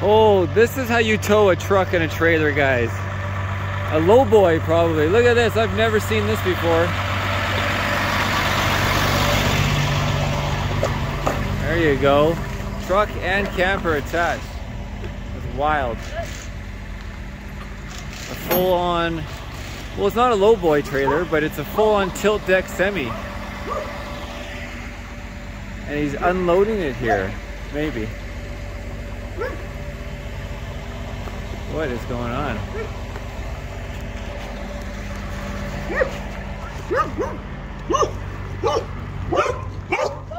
Oh, this is how you tow a truck and a trailer, guys. A low boy, probably. Look at this. I've never seen this before. There you go. Truck and camper attached. That's wild. A full-on, well, it's not a low boy trailer, but it's a full-on tilt deck semi. And he's unloading it here, maybe. What is going on?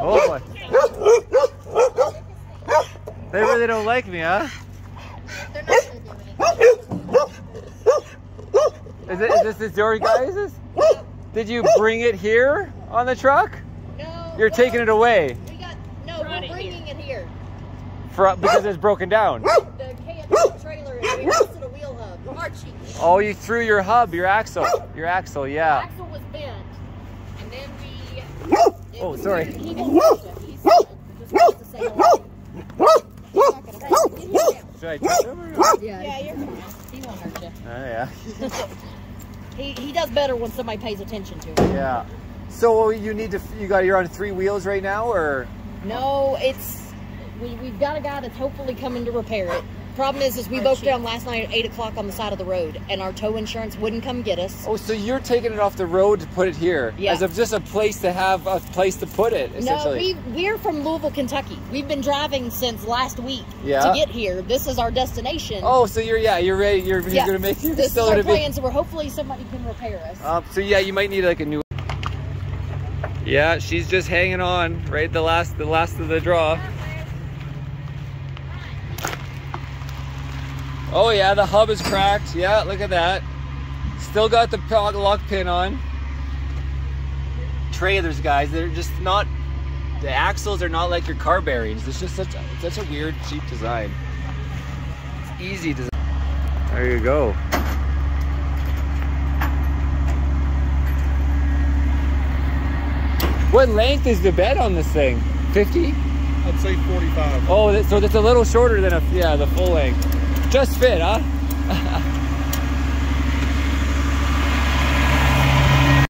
Oh boy. They really don't like me, huh? They're not gonna do. Is, it, is this is your guys'? Did you bring it here on the truck? No. You're taking it away We got no. We're bringing it here. for, because it's broken down. The KFC trailer is we busted a wheel hub. Archie. Oh, you threw your hub, your axle. Your axle, yeah. Axle was bent, and then we. Oh, sorry. He didn't touch it. He said, just wants to say hello. He's not gonna hurt you. Should I touch him? Yeah, yeah, you're fine. He won't hurt you. Oh, yeah. He, he does better when somebody pays attention to him. Yeah. So you need to, you got, you're on three wheels right now or? No, it's we we've got a guy that's hopefully coming to repair it. Problem is, is we broke down last night at eight o'clock on the side of the road, and our tow insurance wouldn't come get us. Oh, so you're taking it off the road to put it here? Yeah. As of just a place to have a place to put it, Essentially. No, we we're from Louisville, Kentucky. We've been driving since last week Yeah. to get here. This is our destination. Oh, so you're, yeah, you're ready, you're, you're yeah. gonna make, you're this is our plan. So we're hopefully somebody can repair us. Um, so yeah, you might need like a new. Yeah, she's just hanging on, right? The last, the last of the draw. Oh yeah, the hub is cracked. Yeah, look at that. Still got the lock pin on. Trailers, guys, they're just not. The axles are not like your car bearings. It's just such, a, such a weird, cheap design. It's easy design. There you go. What length is the bed on this thing? 50? I'd say 45. Oh, so that's a little shorter than a yeah the full length. Just fit, huh?